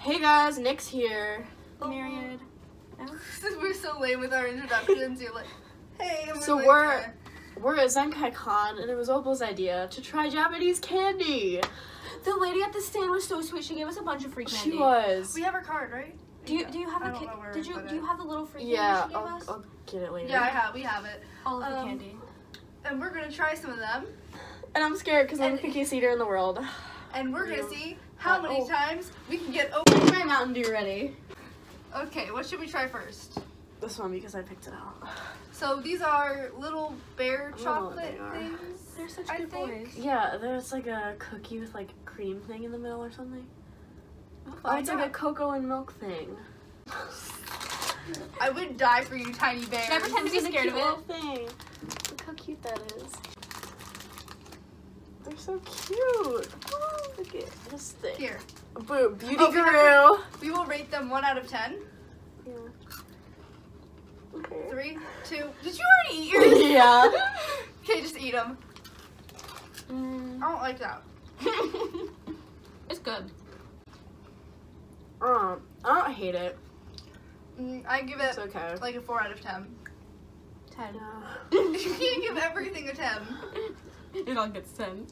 Hey guys, Nix here. Myriad. we're so lame with our introductions. You're like, hey, So like, we're- uh, We're at Zenkai Con, and it was Opal's idea to try Japanese candy. The lady at the stand was so sweet. She gave us a bunch of free candy. She was. we have her card, right? Do you do you have I a kid? Did you do you have the little free Yeah, candy she gave I'll, us? I'll get it later. Yeah, I have. We have it, All of the um, candy. and we're gonna try some of them, And I'm scared because I'm the pickiest eater in the world. and we're gonna see how Uh, many oh. times we can get over. my Mountain Dew ready. Okay, what should we try first? This one because I picked it out. So these are little bear I don't know what chocolate they things. They're such I good think- boys. Yeah, there's like a cookie with like cream thing in the middle or something. We'll Oh, it's like a cocoa and milk thing. I would die for you, tiny bear. Should I pretend to be This a scared of cute it? little thing. Look how cute that is. They're so cute. Oh, look at this thing. Here, Boo, beauty Oh, we guru. we will rate them one out of ten. Yeah. Okay. Three, two. Did you already eat yours? yeah. Okay, just eat them. Mm. I don't like that. it's good. Um, I don't hate it. Mm, I give it It's okay. like a four out of ten. Ten. You can't give everything a ten. It all gets ten.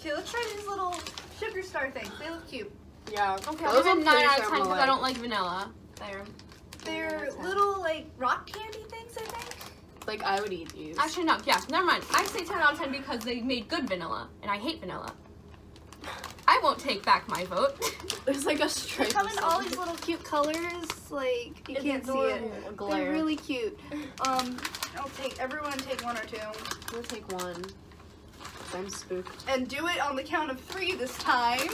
Okay, let's try these little sugar star things. They look cute. Yeah. Okay, Those I'll I'm nine out of ten because I don't like vanilla. They're Nine out of 10. little like rock candy things, I think. Like I would eat these. Actually, no. Yeah, never mind. I say ten out of ten because they made good vanilla, and I hate vanilla. I won't take back my vote. There's like a They stripe. come in all these little cute colors. Like you It's can't see it. adorable. They're really cute. Um, I'll take everyone take one or two, I'm take one. 'Cause I'm spooked. and do it on the count of three this time.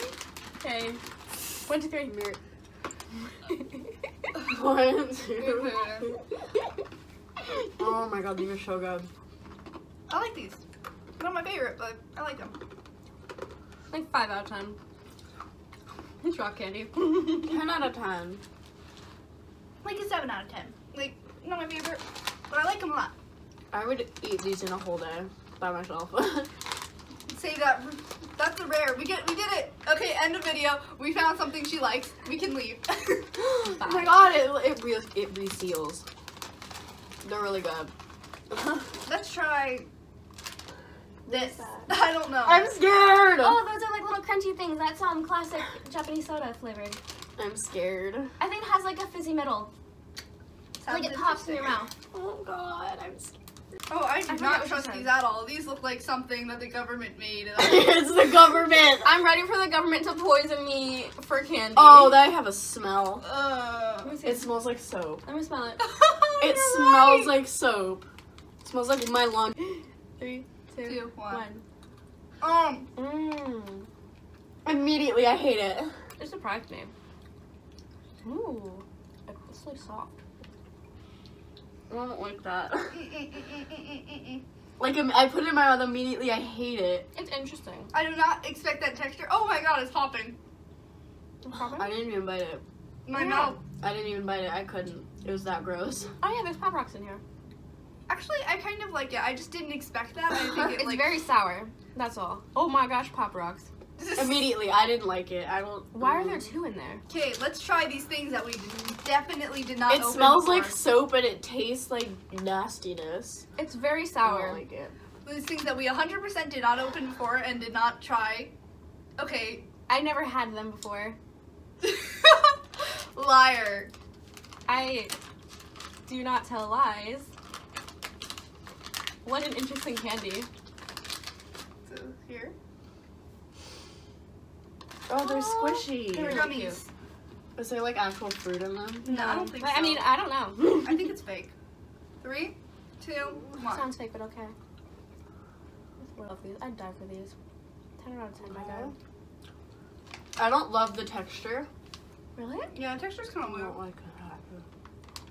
Okay. One, two, three. Mir- One, two. oh my god, these are so good. I like these. Not my favorite, but I like them. like five out of ten. It's rock candy. 10 out of 10. Like a seven out of ten. Like not my favorite, but I like them a lot. I would eat these in a whole day by myself. Say that. That's a rare. We get. We did it. Okay. End of video. We found something she likes. We can leave. oh my god, it, it, re- it reseals. They're really good. Let's try this. I don't know. I'm scared! Oh, those are like little crunchy things. That's um classic Japanese soda flavored. I'm scared. I think it has like a fizzy middle. Sounds like it pops in your mouth. Oh god, I'm scared. Oh, I do forgot not trust these at all. These look like something that the government made. it's the government! I'm ready for the government to poison me for candy. Oh, they have a smell. Uh, Let me see. It smells like soap. Let me smell it. It smells right. like soap. It smells like my lunch. Three, two, Two, one. one. Um, Mmm. Immediately, I hate it. It surprised me. Ooh. It's like soft. I don't like that. mm, mm, mm, mm, mm, mm. Like, I put it in my mouth immediately, I hate it. It's interesting. I do not expect that texture. Oh my god, it's popping. I didn't even bite it. My Yeah. mouth. I didn't even bite it. I couldn't. It was that gross. Oh yeah, there's pop rocks in here. Actually, I kind of like it. I just didn't expect that. I think it It's like. very sour. That's all. Oh my gosh, pop rocks. Immediately, I didn't like it. I don't. Why are mm. there two in there? Okay, let's try these things that we definitely did not. It open smells like soap and it tastes like nastiness. It's very I sour. don't like it. These things that we 100% did not open before and did not try. Okay. I never had them before. Liar. I do not tell lies. What an interesting candy. So here. Oh, they're squishy. They're Really gummies. Is there like actual fruit in them? No, I don't think But, so. I mean, I don't know. I think it's fake. Three, two, one. Sounds fake, but okay. I love these. I'd die for these. 10 out of 10, my god. I don't love the texture. Really? Yeah, the texture's kind of weird. I of don't weird. like the texture.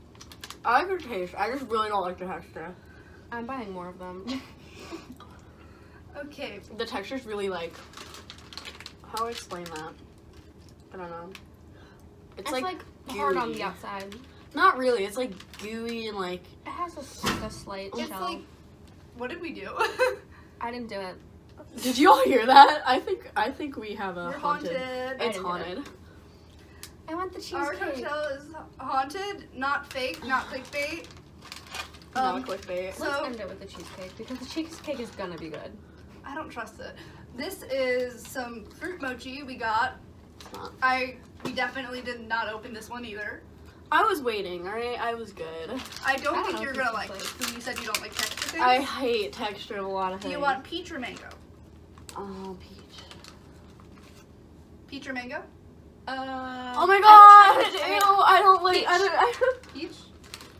I like the taste. I just really don't like the texture. I'm buying more of them. Okay. The texture's really like. How do I explain that? I don't know. It's, It's like, like, hard on the outside. Not really. It's like gooey and like. It has a, s- like a slight It's shell. like. What did we do? I didn't do it. Did you all hear that? I think I think we have a We're haunted. haunted. It's I didn't it. haunted. I want the cheesecake. Our cheesecake. hotel is haunted, not fake, not clickbait. Um, Not clickbait. so- Let's end it with the cheesecake because the cheesecake is gonna be good. I don't trust it. This is some fruit mochi we got. I we definitely did not open this one either. I was waiting, alright? I was good. I don't I don't think you're gonna like is this because you said you don't like texture things. I hate texture of a lot of things. Do you want peach or mango? Oh, peach. Peach or mango? Uh, Oh my I god! would Ew, I don't like. I don't. I don't. Peach.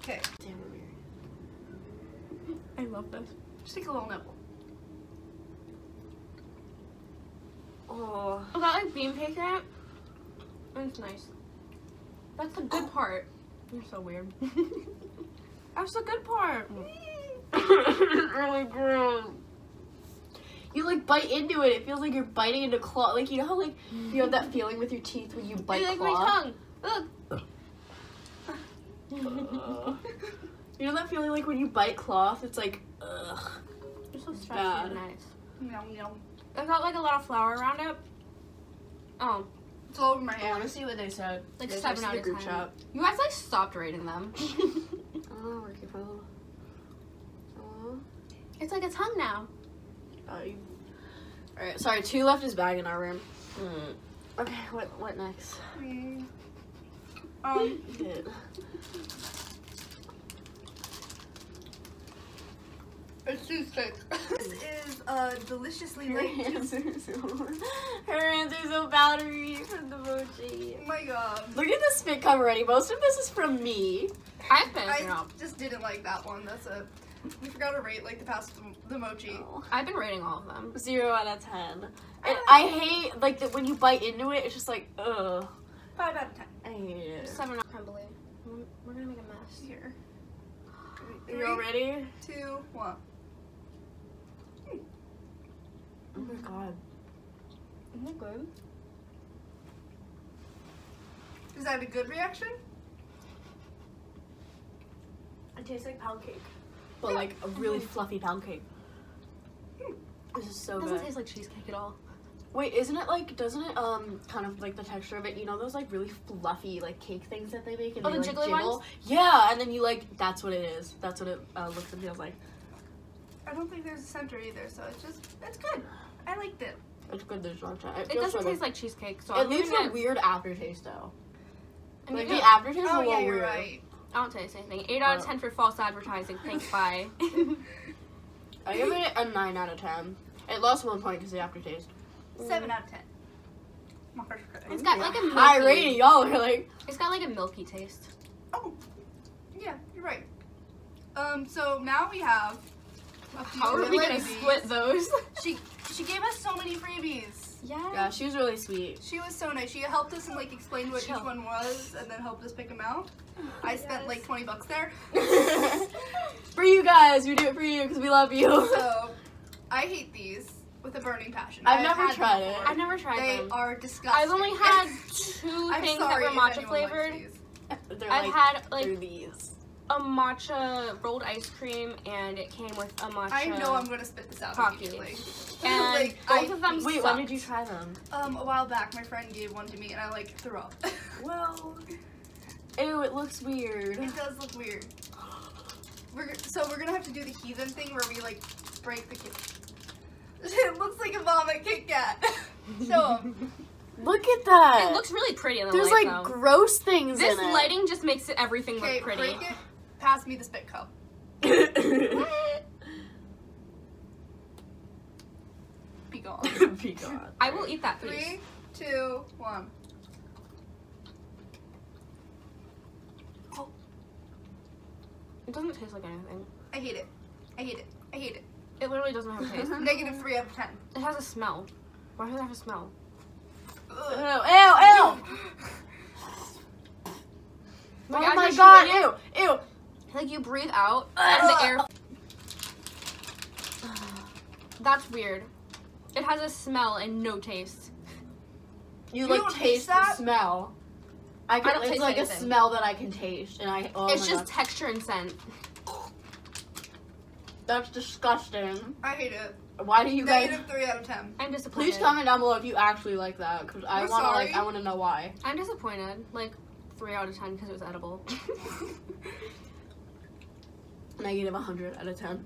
Okay, Damn I love this. just take a little nibble. Oh. I got like bean cake in it. It's nice. That's the good oh. part. You're so weird. That's the good part. it's mm. really gross. You like bite into it. It feels like you're biting into claw. Like you know how like you have that feeling with your teeth when you bite I like claw. my tongue. Look. Ugh. you know that feeling like when you bite cloth. It's like ugh. You're so stretchy bad. nice. Yum yum. I got like a lot of flour around it. Oh, It's all over my I want to see what they said. like They seven out of group ten. chat. You guys like stopped rating them. Oh, Ricky Phil. Oh. it's like a tongue now. Alright, sorry. Two left his bag in our room. Okay, what what next? Mm. Um, Good. it's cheesecake. this is uh deliciously Her late. hands are so her hands are so powdery from the mochi. Oh my god. Look at this spit cover already. Most of this is from me. I've been I you know, just didn't like that one. That's a. We forgot to rate like the past the mochi. Oh. I've been rating all of them. Zero out of ten. And I hate like that when you bite into it. It's just like ugh. Five out of ten. I hate it. Seven out crumbly. We're- We're gonna make a mess. Here. Are you all ready? Two, one. Oh my god. Isn't it good? Is that a good reaction? It tastes like pound cake, but like a really fluffy pound cake. This is so It doesn't good. taste like cheesecake at all. Wait, isn't it like? Doesn't it um kind of like the texture of it? You know those like really fluffy like cake things that they make and Oh, they the like jiggly jiggle. ones? Yeah, and then you like that's what it is. That's what it uh, looks and feels like. I don't think there's a center either, so it's just it's good. I liked it. It's good. There's not. It, It doesn't so taste good. like cheesecake, so It I'm leaves giving a weird aftertaste though. I'm Like the it- aftertaste is a Oh little yeah, you're weird. right. I don't taste anything. Eight out of Oh. ten for false advertising. Thanks, bye. I give it a nine out of ten. It lost one point because the aftertaste. Seven out of ten. My first critic. It's got like a milky, high rating. Y'all are like. It's got like a milky taste. Oh, yeah, you're right. Um, so now we have. A few How are we gonna split those? She she gave us so many freebies. Yeah, Yeah, she was really sweet. She was so nice. She helped us and like explained what Chill. each one was, and then helped us pick them out. I spent like twenty bucks there. for you guys, we do it for you because we love you. So, I hate these with a burning passion. I've never had them tried it. I've never tried They them. are disgusting. I've only had two things sorry that were if matcha flavored. They're I've like, had like these. A matcha rolled ice cream, and it came with a matcha. I know I'm gonna spit this out Pocky. immediately. And like, both I- of them Wait, when did you try them? Um, a while back, my friend gave one to me, and I like threw up. Well, ew, it looks weird. it does look weird. We're so we're gonna have to do the heathen thing where we like break the Kit. It looks like a vomit Kit Kat. Show 'em. Look at that. It looks really pretty in the There's light, like though. gross things This in it. lighting just makes it, everything look pretty. break it. Pass me the spit cup. Be gone. Be gone. I will eat that, please. Three, two, one. Oh. It doesn't taste like anything. I hate it. I hate it. I hate it. It literally doesn't have a taste. Negative three out of ten. It has a smell. Why does it have a smell? Ew, Ugh. ew, ew. Like, oh my god, ew, ew. It, Like you breathe out and the air. That's weird. It has a smell and no taste. You You like don't taste taste the that? smell. I can. don't it's taste like anything. a smell that I can taste, and I. Oh it's my just God. texture and scent. That's disgusting. I hate it. Why do you guys? Negative three out of ten. I'm disappointed. Please comment down below if you actually like that, because I want to like. I want to know why. I'm disappointed. Like three out of ten because it was edible. Negative 100 out of 10.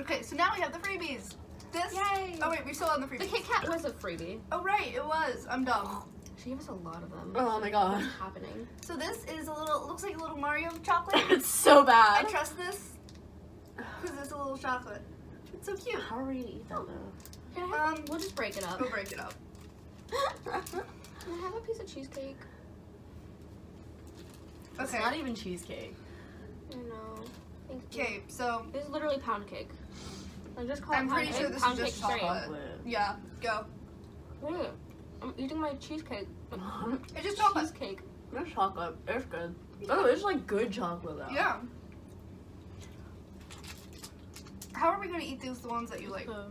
Okay, so now we have the freebies. This. Yay! Oh wait, we still have the freebies. the. Kit Kat was a freebie. Oh right, it was. I'm dumb. She gave us a lot of them. Oh my god. What's happening? So this is a little. Looks like a little Mario chocolate. it's so bad. I trust this because it's a little chocolate. It's so cute. How are we gonna eat that though? Can I have, Um, we'll just break it up. We'll break it up. Can I have a piece of cheesecake? It's Okay. not even cheesecake. I know. Thank you. Okay, so This is literally pound cake. I just call I'm it pound pretty cake. sure this pound is just straight. chocolate. yeah, go. Wait, I'm eating my cheesecake. It's just chocolate. Cheesecake. It's chocolate. It's good. Oh, it's like good chocolate though. Yeah. How are we gonna eat these the ones that you like? Oh,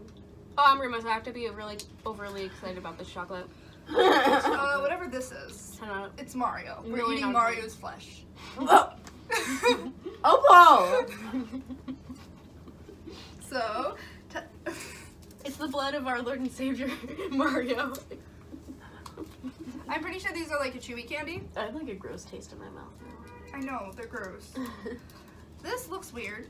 I'm Remus. I have to be really overly excited about this chocolate. Uh, whatever this is. It's Mario. We're Really eating not Mario's flesh. oh, Opal! so, t- It's the blood of our Lord and Savior, Mario. I'm pretty sure these are like a chewy candy. I have like a gross taste in my mouth I know they're gross. This looks weird.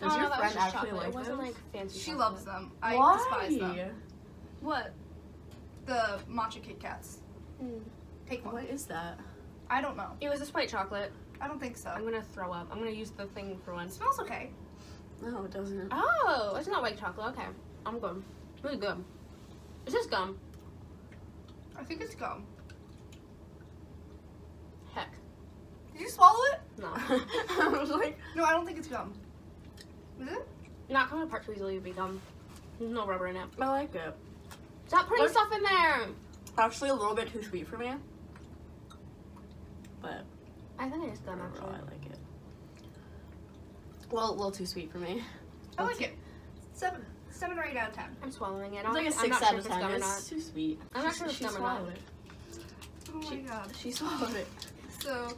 Does Oh, your no, that was friend actually chocolate. like It wasn't like fancy. She chocolate. loves them. I Why? despise them. What? The matcha Kit Kats. Mm. Take one. What is that? I don't know. It was a white chocolate. I don't think so. I'm gonna throw up. I'm gonna use the thing for It once. smells okay. No, it doesn't. Oh, it's not white chocolate. Okay, I'm good. Really good. Is this gum? I think it's gum. Heck, Did you swallow it? no. I was like, No, I don't think it's gum. Is it? Not coming apart too easily would be gum. There's no rubber in it. I like it. Stop putting What? stuff in there. Actually, a little bit too sweet for me. But I think it is gum overall, actually. I like it. Well, a little too sweet for me. I like it. Seven. Seven or eight out of ten. I'm swallowing it. It's I'm, like a I'm six out sure of ten. It's not. too sweet. I'm not sure if she it's gum or not. it. Oh my She- god. She swallowed it. So,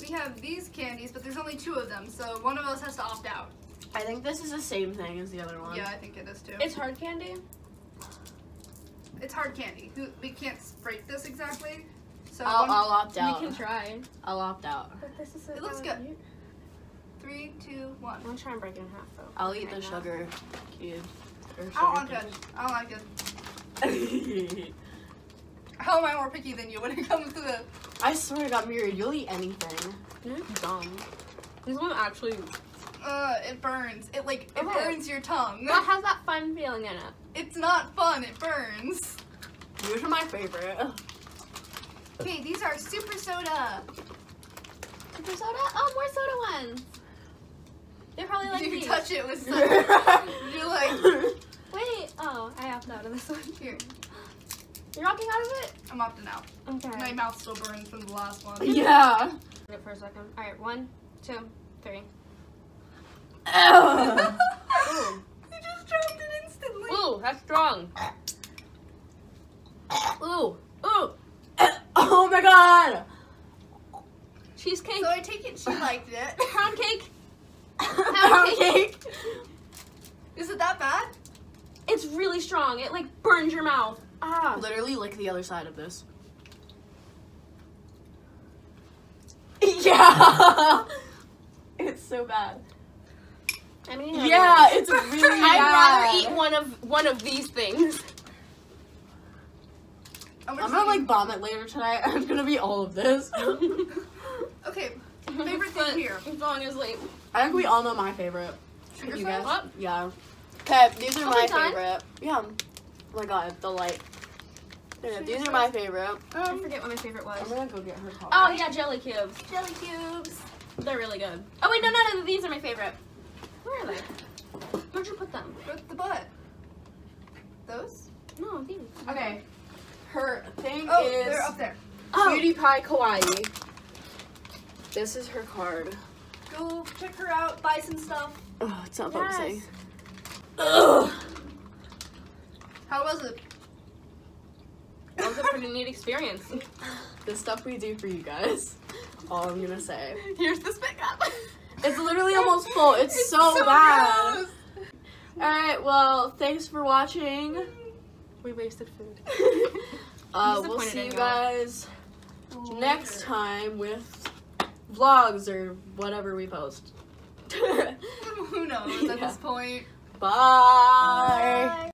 we have these candies, but there's only two of them, so one of us has to opt out. I think this is the same thing as the other one. Yeah, I think it is too. It's hard candy. It's hard candy. We can't break this exactly. So, I'll, I'll opt out. We can try. I'll opt out. But this is. It looks good. three, two, one. I'm gonna try and break it in half though. I'll eat the Right now. sugar cube. Or I don't like sugar it. I don't like it. How am I more picky than you when it comes to the? I swear to God, Miri, you'll eat anything. You're dumb. This one actually. Uh, it burns. It like it Okay. burns your tongue. What has that fun feeling in it? It's not fun. It burns. Yours are my favorite. Okay, these are super soda. Super soda? Oh, more soda ones. They're probably like you these. touch it with soda. You're like, Wait. Oh, I opted out of this one. here. You're opting out of it? I'm opting out. Okay. My mouth still burns from the last one. yeah. Wait for a second. All right, one, two, three. Ugh. Ooh. you just dropped it instantly. Ooh, that's strong. Ooh, ooh, oh my God. cheesecake, So I take it she liked it. pound cake. Pound cake. Is it that bad? It's really strong. It like burns your mouth. Ah. Literally lick the other side of this. Yeah. it's so bad. I mean, Yeah, it's really bad. I'd rather eat one of one of these things. I'm I'm gonna like vomit later tonight. I'm gonna be all of this. Okay, favorite thing here. As long as like I think we all know my favorite. Sugar you smash? guys? What? Yeah. Okay, these are Oh, my we're favorite. Yeah. Oh my god, the light. Yeah, these are my favorite. I Um, forget what my favorite was. I'm gonna go get her coffee. Oh yeah, jelly cubes. jelly cubes. They're really good. Oh wait, no, no, no, these are my favorite. Where are they? Where'd you put them? With the butt. Those? No, these. Okay. Her thing Oh, is they're up there. Oh, Cutie Pie Kawaii. This is her card. Go check her out. Buy some stuff. Oh, it's not Yes. focusing. Ugh. How was it? that was a pretty neat experience. The stuff we do for you guys. All I'm gonna say. Here's the spit cup. It's literally almost full. It's, It's so, so bad. gross. Alright, well, thanks for watching. We wasted food. uh, we'll see you guys next time with vlogs or whatever we post. Who knows at Yeah. this point? Bye.